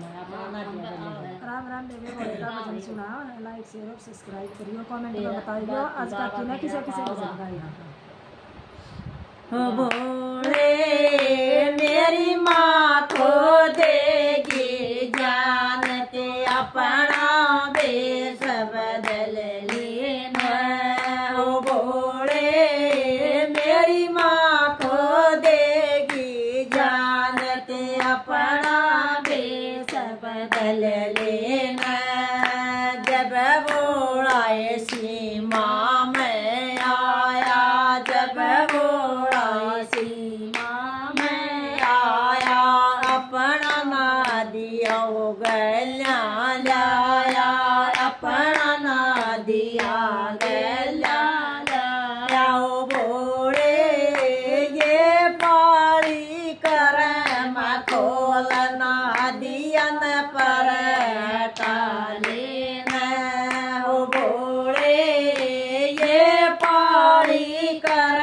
राम राम बेबे बोले का भजन सुना लाइक शेयर और सब्सक्राइब करियो कमेंट में बताइयो आज का किना किसे किसे भजन गाया हो, बोले। ना दिया गल्या लाया वो बोले ये पारी कर खोलना दियन पर टाले न हो बोले ये पारी कर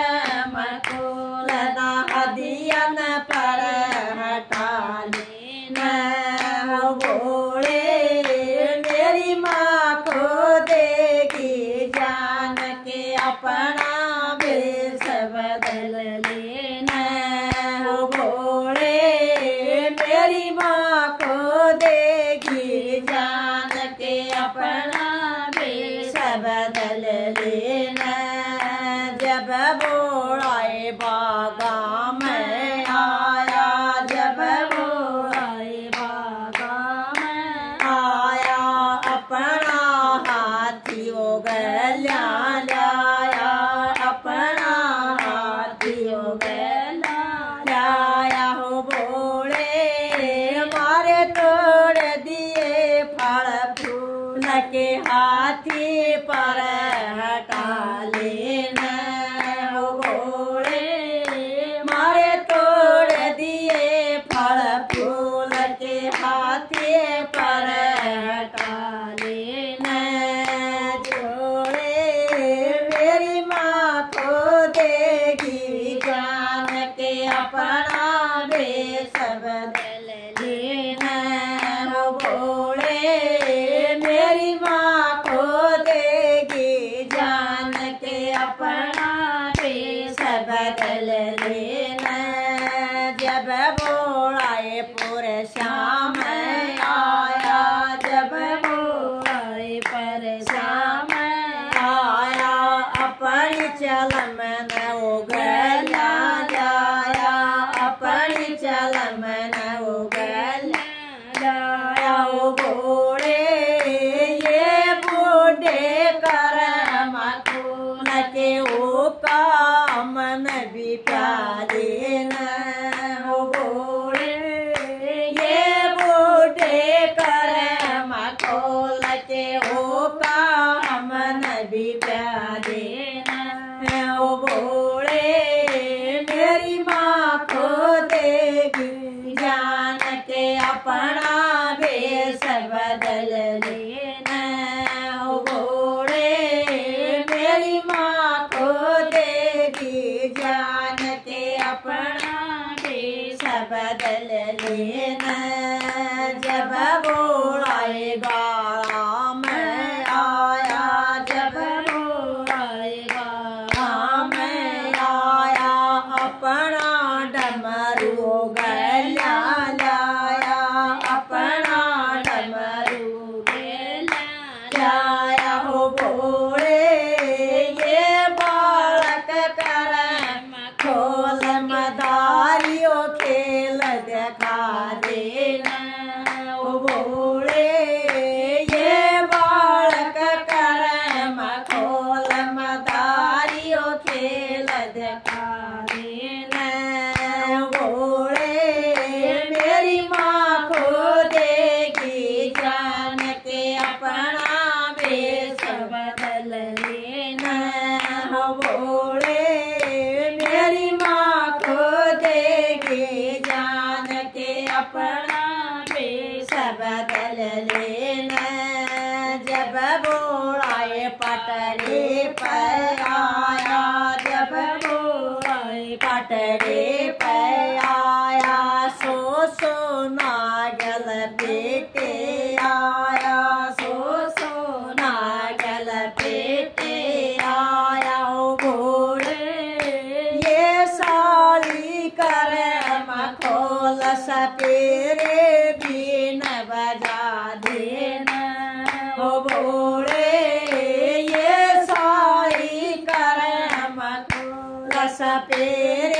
खोलना दियन पर टाले न हो बोले मेरी माँ को देगी जान के अपना बेस बदल लेना हो बोले मेरी माँ को देगी जान के अपना बेस बदल लेना जब बोलाए बागा में आया। जब बोलाए बागा में आया। अपना हाथी हो गया लाया। अपना हाथी हो गया लाया। हो बोले, मारे तोड़ दिए फल फूल के हाथी पर हटा। लेना। जोड़े मेरी माँ को जान के अपना हो मेरी माँ को जान के अपना बदल लेना। जब बोलाए पूरे श्याम आया जब बोलाए पर श्याम आया अपनी चल मन वो गला लाया अपनी चल मन वो गला लाया वो बोले ये बूढ़े कर मखून के ओ का मन भी प्यारे न हो बोले ये बूढ़े कर मखोल के ओ का मन भी प्यारे न हो बोले मेरी माँ को देगी जान के अपना बेस बदल लेना। हो मेरी माँ को देगी जान के अपना बेस बदल लेना। जब बोलाए गाड़ा में आया जब बोलाए गाड़ा में आया अपना डमरू गला लाया अपना डमरू गला लाया हो बोले ये बालक कर खोल मदारियों खेल देखा देना ओ बोले ये बालक कर खोल मदारियों खेल देखा देना ओ बोले मेरी माँ को देगी जान के अपना बेस बदल लेना हो बोले मेरी माँ को देगी जान अपना बदल लेना जब बोलाए पटरे पर आया जब बोलाए पटरे पर saber